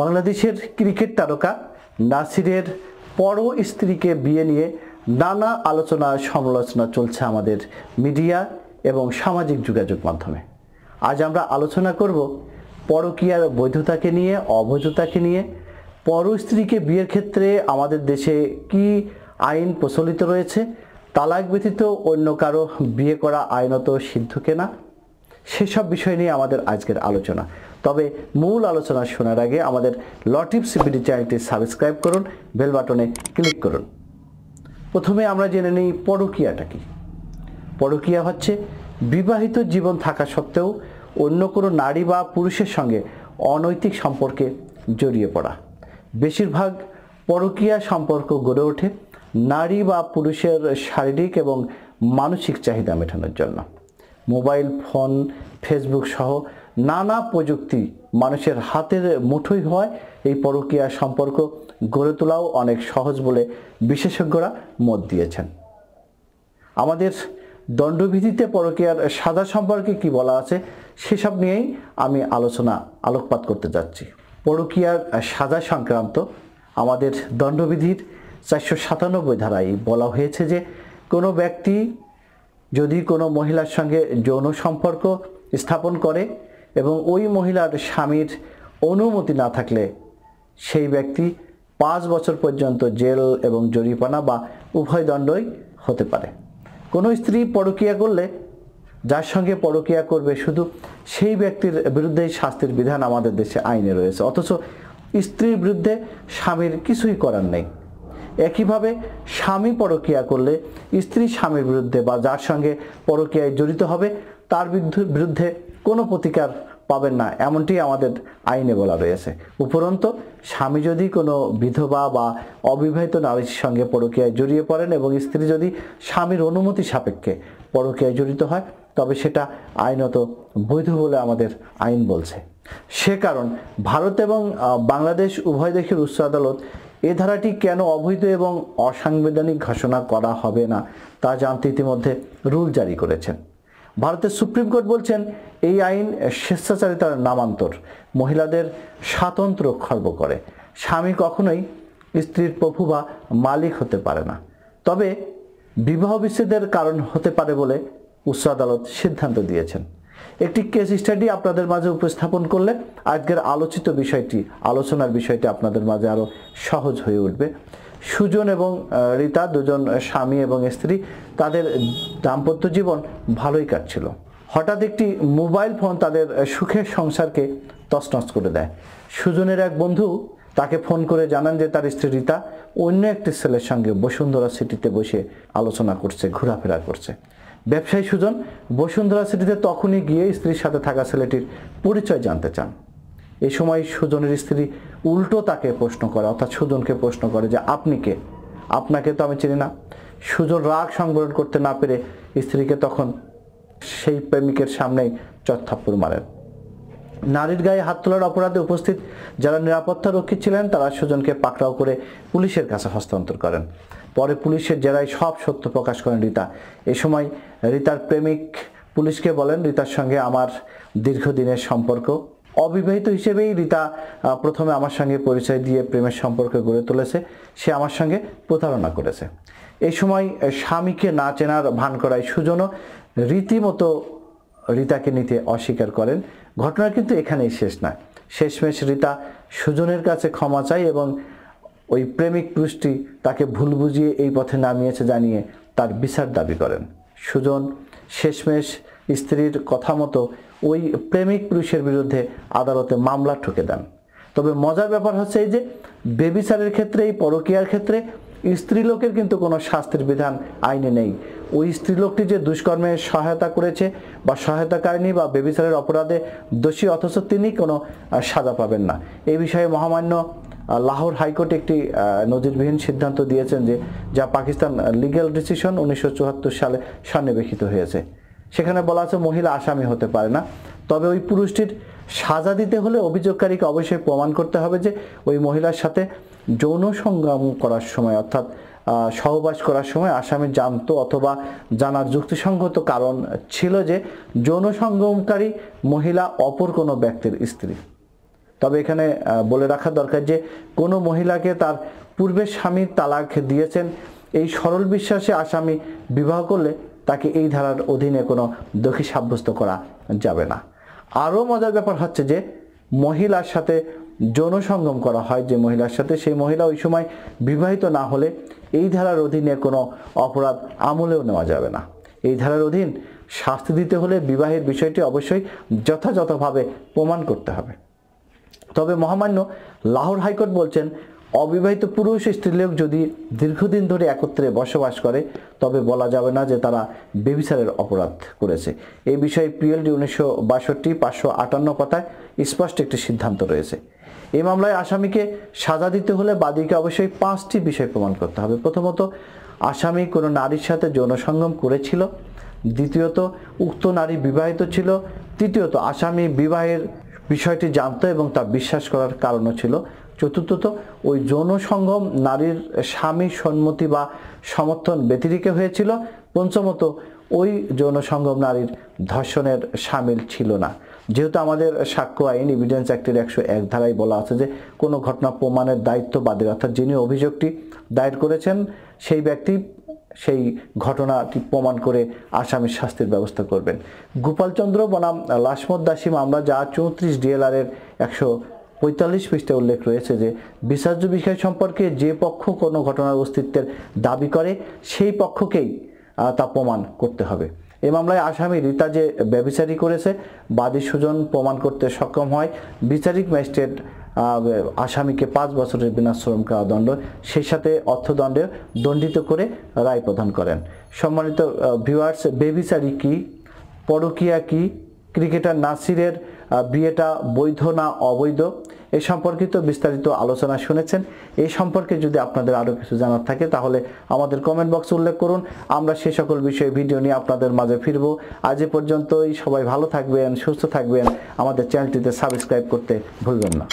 বাংলাদেশের ক্রিকেট তারকা নাসিরের পর স্ত্রীকে বিয়ে নিয়ে নানা আলোচনা, সমালোচনা চলছে আমাদের মিডিয়া এবং সামাজিক যোগাযোগ মাধ্যমে। আজ আমরা আলোচনা করব পরকীয়ার বৈধতাকে নিয়ে, অবৈধতাকে নিয়ে। পর স্ত্রীকে বিয়ের ক্ষেত্রে আমাদের দেশে কি আইন প্রচলিত রয়েছে? তালাক ব্যতীত অন্য কারও বিয়ে করা আইনত সিদ্ধ কেনা? সেসব বিষয় নিয়ে আমাদের আজকের আলোচনা। তবে মূল আলোচনা শোনার আগে আমাদের লটিপ সিপিডি চ্যানেলটি সাবস্ক্রাইব করুন, বেল বাটনে ক্লিক করুন। প্রথমে আমরা জেনে নিই পরকীয়াটা কি। পরকীয়া হচ্ছে বিবাহিত জীবন থাকা সত্ত্বেও অন্য কোনো নারী বা পুরুষের সঙ্গে অনৈতিক সম্পর্কে জড়িয়ে পড়া। বেশিরভাগ পরকীয়া সম্পর্ক গড়ে ওঠে নারী বা পুরুষের শারীরিক এবং মানসিক চাহিদা মেটানোর জন্য। মোবাইল ফোন, ফেসবুক সহ নানা প্রযুক্তি মানুষের হাতের মুঠোই হওয়ায় এই পরকীয়া সম্পর্ক গড়ে তোলাও অনেক সহজ বলে বিশেষজ্ঞরা মত দিয়েছেন। আমাদের দণ্ডবিধিতে পরকীয়ার সাজা সম্পর্কে কি বলা আছে সেসব নিয়েই আমি আলোচনা আলোকপাত করতে যাচ্ছি। পরকীয়ার সাজা সংক্রান্ত আমাদের দণ্ডবিধির চারশো সাতানব্বই ধারায় বলা হয়েছে যে কোনো ব্যক্তি যদি কোনো মহিলার সঙ্গে যৌন সম্পর্ক স্থাপন করে এবং ওই মহিলার স্বামীর অনুমতি না থাকলে, সেই ব্যক্তি পাঁচ বছর পর্যন্ত জেল এবং জরিপানা বা উভয় দণ্ডই হতে পারে। কোনো স্ত্রী পরকীয়া করলে, যার সঙ্গে পরকীয়া করবে শুধু সেই ব্যক্তির বিরুদ্ধেই শাস্তির বিধান আমাদের দেশে আইনে রয়েছে। অথচ স্ত্রীর বিরুদ্ধে স্বামীর কিছুই করার নেই। একইভাবে স্বামী পরকীয়া করলে স্ত্রী স্বামীর বিরুদ্ধে বা যার সঙ্গে পরকীয়ায় জড়িত হবে, তার বিরুদ্ধে কোনো প্রতিকার পাবেন না। এমনটি আমাদের আইনে বলা রয়েছে উপরন্ত, স্বামী যদি কোনো বিধবা বা অবিবাহিত নারীর সঙ্গে পরকীয়ায় জড়িয়ে পড়েন এবং স্ত্রী যদি স্বামীর অনুমতি সাপেক্ষে পরকীয়ায় জড়িত হয়, তবে সেটা আইনত বৈধ বলে আমাদের আইন বলছে। সে কারণ, ভারত এবং বাংলাদেশ উভয় দেশের উচ্চ আদালত এ ধারাটি কেন অবৈধ এবং অসাংবিধানিক ঘোষণা করা হবে না, তা জানতে ইতিমধ্যে রুল জারি করেছেন। ভারতের সুপ্রিম কোর্ট বলছেন, এই আইন স্বেচ্ছাচারিতার নামান্তর, মহিলাদের স্বাতন্ত্র্য খর্ব করে। স্বামী কখনোই স্ত্রীর প্রভু বা মালিক হতে পারে না। তবে বিবাহ বিচ্ছেদের কারণ হতে পারে বলে উচ্চ আদালত সিদ্ধান্ত দিয়েছেন। একটি কেস স্টাডি আপনাদের মাঝে উপস্থাপন করলে আজকের আলোচিত বিষয়টি, আলোচনার বিষয়টি আপনাদের মাঝে আরও সহজ হয়ে উঠবে। সুজন এবং রীতা দুজন স্বামী এবং স্ত্রী, তাদের দাম্পত্য জীবন ভালোই কাটছিল। হঠাৎ একটি মোবাইল ফোন তাদের সুখের সংসারকে তছনছ করে দেয়। সুজনের এক বন্ধু তাকে ফোন করে জানান যে তার স্ত্রী রীতা অন্য একটি ছেলের সঙ্গে বসুন্ধরা সিটিতে বসে আলোচনা করছে, ঘোরাফেরা করছে। ব্যবসায়ী সুজন বসুন্ধরা সিটিতে তখনই গিয়ে স্ত্রীর সাথে থাকা ছেলেটির পরিচয় জানতে চান। এ সময় সুজনের স্ত্রী উল্টো তাকে প্রশ্ন করে, অর্থাৎ সুজনকে প্রশ্ন করে যে, আপনি কে? আপনাকে তো আমি চিনি না। সুজন রাগ সংবরণ করতে না পেরে স্ত্রীকে তখন সেই প্রেমিকের সামনেই চত্থাপ্পুর মারেন। নারীর গায়ে হাত তোলার অপরাধে উপস্থিত যারা নিরাপত্তা রক্ষী ছিলেন, তারা সুজনকে পাকড়াও করে পুলিশের কাছে হস্তান্তর করেন। পরে পুলিশের জেরায় সব সত্য প্রকাশ করেন রীতা। এ সময় রীতার প্রেমিক পুলিশকে বলেন, রীতার সঙ্গে আমার দীর্ঘদিনের সম্পর্ক। অবিবাহিত হিসেবেই রীতা প্রথমে আমার সঙ্গে পরিচয় দিয়ে প্রেমের সম্পর্ক গড়ে তুলেছে। সে আমার সঙ্গে প্রতারণা করেছে। এই সময় স্বামীকে না চেনার ভান করায় সুজনও রীতিমতো রীতাকে নিতে অস্বীকার করেন। ঘটনা কিন্তু এখানেই শেষ নয়। শেষমেশ রীতা সুজনের কাছে ক্ষমা চায় এবং ওই প্রেমিক পুরুষটি তাকে ভুল বুঝিয়ে এই পথে নামিয়েছে জানিয়ে তার বিচার দাবি করেন। সুজন শেষমেশ স্ত্রীর কথা মতো ওই প্রেমিক পুরুষের বিরুদ্ধে আদালতে মামলা ঠুকে দেন। তবে মজার ব্যাপার হচ্ছে এই যে বেবিচারের ক্ষেত্রে, এই পরকীয়ার ক্ষেত্রে স্ত্রীলোকের কিন্তু কোনো শাস্তির বিধান আইনে নেই। ওই স্ত্রীলোকটি যে দুষ্কর্মে সহায়তা করেছে বা সহায়তা সহায়তাকারিণী বা বেবিচারের অপরাধে দোষী, অথচ তিনি কোনো সাজা পাবেন না। এই বিষয়ে মহামান্য লাহোর হাইকোর্ট একটি নজিরবিহীন সিদ্ধান্ত দিয়েছেন যে, যা পাকিস্তান লিগ্যাল ডিসিশন উনিশশো চুয়াত্তর সালে সন্নিবেশিত হয়েছে। সেখানে বলা আছে মহিলা আসামি হতে পারে না। তবে ওই পুরুষটির সাজা দিতে হলে অভিযোগকারীকে অবশ্যই প্রমাণ করতে হবে যে, ওই মহিলার সাথে যৌন সংগ্রাম করার সময়, অর্থাৎ সহবাস করার সময় আসামি জানতো অথবা জানার যুক্তিসঙ্গত কারণ ছিল যে, যৌন সঙ্গমকারী মহিলা অপর কোনো ব্যক্তির স্ত্রী। তবে এখানে বলে রাখা দরকার যে কোনো মহিলাকে তার পূর্বের স্বামী তালাক দিয়েছেন। এই সরল বিশ্বাসে আসামি বিবাহ করলে তাকে এই ধারার অধীনে কোনো দোষী সাব্যস্ত করা যাবে না। আরও মজার ব্যাপার হচ্ছে যে মহিলার সাথে যৌন সঙ্গম করা হয়, যে মহিলার সাথে সেই মহিলা ওই সময় বিবাহিত না হলে এই ধারার অধীনে কোনো অপরাধ আমলেও নেওয়া যাবে না। এই ধারার অধীন শাস্তি দিতে হলে বিবাহের বিষয়টি অবশ্যই যথাযথভাবে প্রমাণ করতে হবে। তবে মহামান্য লাহোর হাইকোর্ট বলছেন, অবিবাহিত পুরুষ স্ত্রীলোক যদি দীর্ঘদিন ধরে একত্রে বসবাস করে, তবে বলা যাবে না যে তারা বেবিচারের অপরাধ করেছে। এই বিষয়ে পিএলডি উনিশশো বাষট্টি পাঁচশো আটান্ন কথায় স্পষ্ট একটি সিদ্ধান্ত রয়েছে। এই মামলায় আসামিকে সাজা দিতে হলে বাদীকে অবশ্যই পাঁচটি বিষয় প্রমাণ করতে হবে। প্রথমত, আসামি কোনো নারীর সাথে যৌন সঙ্গম করেছিল। দ্বিতীয়ত, উক্ত নারী বিবাহিত ছিল। তৃতীয়ত, আসামি বিবাহের বিষয়টি জানতো এবং তা বিশ্বাস করার কারণও ছিল। চতুর্থত, ওই যৌন সঙ্গম নারীর স্বামী সম্মতি বা সমর্থন ব্যতিরিকে হয়েছিল। পঞ্চমত, ওই যৌন সঙ্গম নারীর ধর্ষণের সামিল ছিল না। যেহেতু আমাদের সাক্ষ্য আইন এভিডেন্স অ্যাক্টের একশো এক ধারায় বলা আছে যে, কোনো ঘটনা প্রমাণের দায়িত্ব বাদীর, অর্থাৎ যিনি অভিযোগটি দায়ের করেছেন, সেই ব্যক্তি সেই ঘটনাটি প্রমাণ করে আসামির শাস্তির ব্যবস্থা করবেন। গোপালচন্দ্র বনাম লাসমত দাসী মামলা, যা চৌত্রিশ ডিএলআর এর একশো পঁয়তাল্লিশ পৃষ্ঠে উল্লেখ রয়েছে যে, বিচার্য বিষয় সম্পর্কে যে পক্ষ কোনো ঘটনার অস্তিত্বের দাবি করে, সেই পক্ষকেই তা প্রমাণ করতে হবে। এ মামলায় আসামি রীতা যে ব্যবিচারী করেছে, বাদী সুজন প্রমাণ করতে সক্ষম হয়। বিচারিক ম্যাজিস্ট্রেট আসামিকে পাঁচ বছরের বিনাশ্রম কারাদণ্ড, সেই সাথে অর্থদণ্ডে দণ্ডিত করে রায় প্রদান করেন। সম্মানিত ভিউয়ার্স বেবিচারি কি, পরকিয়া কি ক্রিকেটার নাসিরের বিয়েটা বৈধ না অবৈধ, এ সম্পর্কিত বিস্তারিত আলোচনা শুনেছেন। এই সম্পর্কে যদি আপনাদের আরও কিছু জানার থাকে, তাহলে আমাদের কমেন্ট বক্সে উল্লেখ করুন। আমরা সে সকল বিষয়ে ভিডিও নিয়ে আপনাদের মাঝে ফিরবো। আজ এ পর্যন্তই। সবাই ভালো থাকবেন, সুস্থ থাকবেন। আমাদের চ্যানেলটিতে সাবস্ক্রাইব করতে ভুলবেন না।